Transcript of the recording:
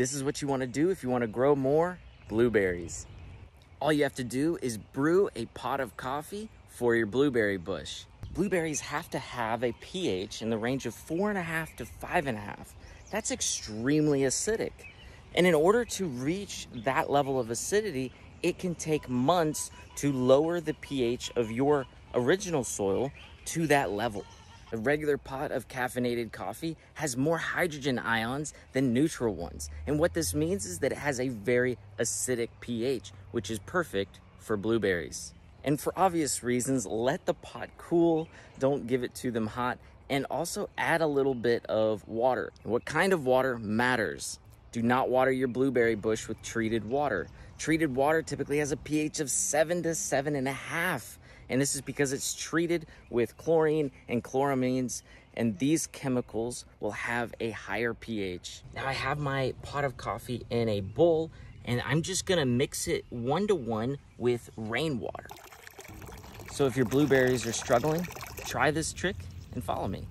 This is what you wanna do if you wanna grow more blueberries. All you have to do is brew a pot of coffee for your blueberry bush. Blueberries have to have a pH in the range of four and a half to five and a half. That's extremely acidic. And in order to reach that level of acidity, it can take months to lower the pH of your original soil to that level. A regular pot of caffeinated coffee has more hydrogen ions than neutral ones. And what this means is that it has a very acidic pH, which is perfect for blueberries. And for obvious reasons, let the pot cool, don't give it to them hot, and also add a little bit of water. What kind of water matters. Do not water your blueberry bush with treated water. Treated water typically has a pH of seven to seven and a half and this is because it's treated with chlorine and chloramines and these chemicals will have a higher pH. Now I have my pot of coffee in a bowl and I'm just gonna mix it one to one with rainwater. So if your blueberries are struggling, try this trick and follow me.